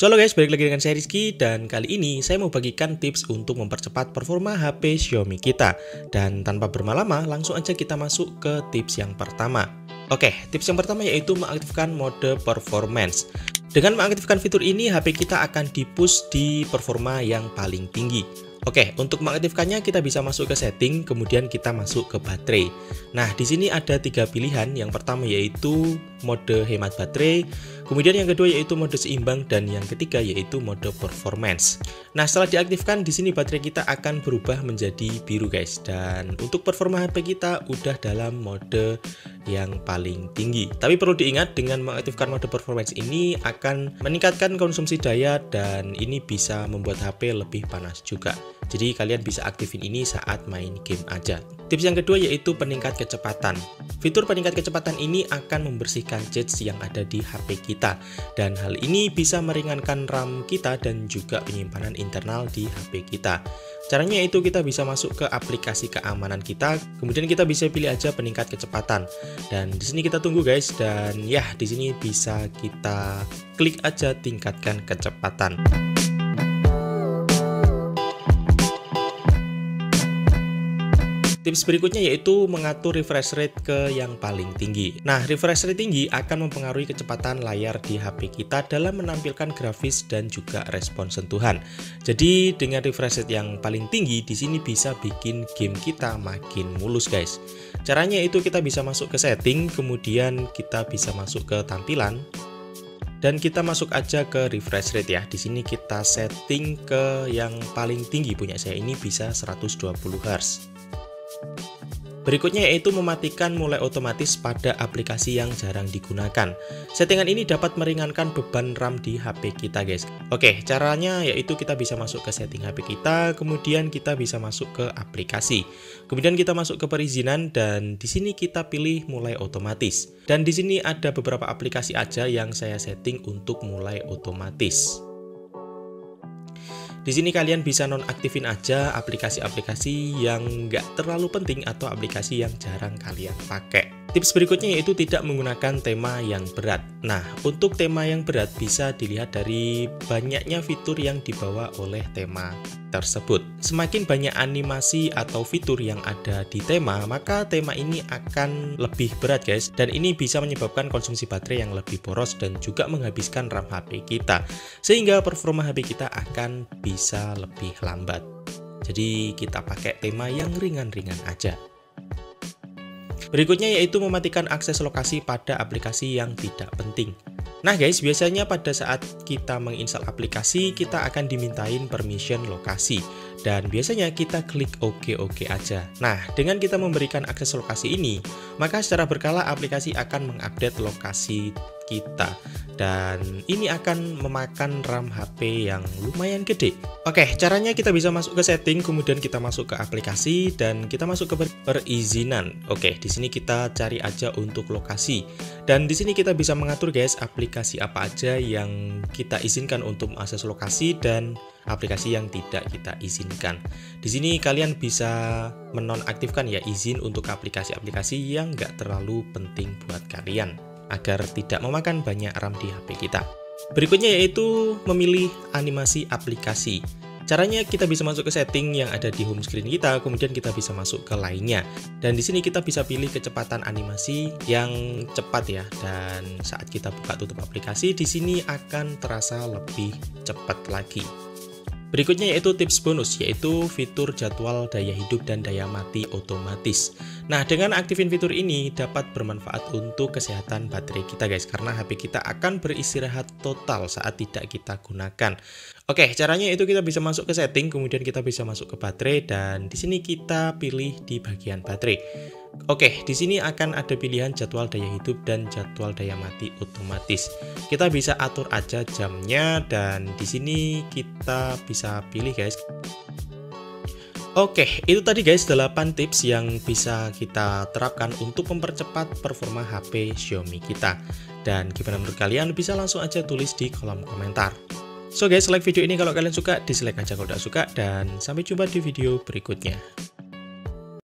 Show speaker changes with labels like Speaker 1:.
Speaker 1: Halo guys, balik lagi dengan saya Rizky dan kali ini saya mau bagikan tips untuk mempercepat performa HP Xiaomi kita. Dan tanpa berlama-lama, langsung aja kita masuk ke tips yang pertama. Oke, tips yang pertama yaitu mengaktifkan mode performance. Dengan mengaktifkan fitur ini, HP kita akan dipush di performa yang paling tinggi. Oke, untuk mengaktifkannya kita bisa masuk ke setting, kemudian kita masuk ke baterai. Nah, di sini ada tiga pilihan. Yang pertama yaitu mode hemat baterai, kemudian yang kedua yaitu mode seimbang dan yang ketiga yaitu mode performance. Nah, setelah diaktifkan di sini baterai kita akan berubah menjadi biru guys dan untuk performa HP kita udah dalam mode yang paling tinggi. Tapi perlu diingat dengan mengaktifkan mode performance ini akan meningkatkan konsumsi daya dan ini bisa membuat HP lebih panas juga. Jadi kalian bisa aktifin ini saat main game aja. Tips yang kedua yaitu peningkat kecepatan. Fitur peningkat kecepatan ini akan membersihkan cache yang ada di HP kita dan hal ini bisa meringankan RAM kita dan juga penyimpanan internal di HP kita. Caranya itu kita bisa masuk ke aplikasi keamanan kita, kemudian kita bisa pilih aja peningkat kecepatan. Dan di sini kita tunggu guys dan ya di sini bisa kita klik aja tingkatkan kecepatan. Tips berikutnya yaitu mengatur refresh rate ke yang paling tinggi. Nah, refresh rate tinggi akan mempengaruhi kecepatan layar di HP kita dalam menampilkan grafis dan juga respon sentuhan. Jadi, dengan refresh rate yang paling tinggi, di sini bisa bikin game kita makin mulus, guys. Caranya itu kita bisa masuk ke setting, kemudian kita bisa masuk ke tampilan, dan kita masuk aja ke refresh rate ya. Di sini kita setting ke yang paling tinggi punya saya ini bisa 120 Hz. Berikutnya yaitu mematikan mulai otomatis pada aplikasi yang jarang digunakan. Settingan ini dapat meringankan beban RAM di HP kita guys. Oke, caranya yaitu kita bisa masuk ke setting HP kita, kemudian kita bisa masuk ke aplikasi. Kemudian kita masuk ke perizinan dan di sini kita pilih mulai otomatis. Dan di sini ada beberapa aplikasi aja yang saya setting untuk mulai otomatis. Di sini kalian bisa nonaktifin aja aplikasi-aplikasi yang nggak terlalu penting atau aplikasi yang jarang kalian pakai. Tips berikutnya yaitu tidak menggunakan tema yang berat. Nah, untuk tema yang berat bisa dilihat dari banyaknya fitur yang dibawa oleh tema tersebut. Semakin banyak animasi atau fitur yang ada di tema, maka tema ini akan lebih berat guys. Dan ini bisa menyebabkan konsumsi baterai yang lebih boros dan juga menghabiskan RAM HP kita. Sehingga performa HP kita akan bisa lebih lambat. Jadi kita pakai tema yang ringan-ringan aja. Berikutnya yaitu mematikan akses lokasi pada aplikasi yang tidak penting. Nah guys, biasanya pada saat kita menginstal aplikasi, kita akan dimintain permission lokasi. Dan biasanya kita klik OK-OK aja. Nah, dengan kita memberikan akses lokasi ini, maka secara berkala aplikasi akan mengupdate lokasi kita dan ini akan memakan RAM HP yang lumayan gede. Oke, caranya kita bisa masuk ke setting, kemudian kita masuk ke aplikasi dan kita masuk ke perizinan. Oke, di sini kita cari aja untuk lokasi. Dan di sini kita bisa mengatur guys aplikasi apa aja yang kita izinkan untuk akses lokasi dan aplikasi yang tidak kita izinkan. Di sini kalian bisa menonaktifkan ya izin untuk aplikasi-aplikasi yang nggak terlalu penting buat kalian agar tidak memakan banyak RAM di HP kita. Berikutnya yaitu memilih animasi aplikasi. Caranya kita bisa masuk ke setting yang ada di home screen kita, kemudian kita bisa masuk ke lainnya. Dan di sini kita bisa pilih kecepatan animasi yang cepat ya. Dan saat kita buka tutup aplikasi, di sini akan terasa lebih cepat lagi. Berikutnya yaitu tips bonus, yaitu fitur jadwal daya hidup dan daya mati otomatis. Nah, dengan aktifin fitur ini dapat bermanfaat untuk kesehatan baterai kita guys, karena HP kita akan beristirahat total saat tidak kita gunakan. Oke, caranya itu kita bisa masuk ke setting, kemudian kita bisa masuk ke baterai, dan di sini kita pilih di bagian baterai. Oke, di sini akan ada pilihan jadwal daya hidup dan jadwal daya mati otomatis. Kita bisa atur aja jamnya dan di sini kita bisa pilih guys. Oke, itu tadi guys 8 tips yang bisa kita terapkan untuk mempercepat performa HP Xiaomi kita. Dan gimana menurut kalian? Bisa langsung aja tulis di kolom komentar. So guys, like video ini kalau kalian suka, dislike aja kalau tidak suka, dan sampai jumpa di video berikutnya.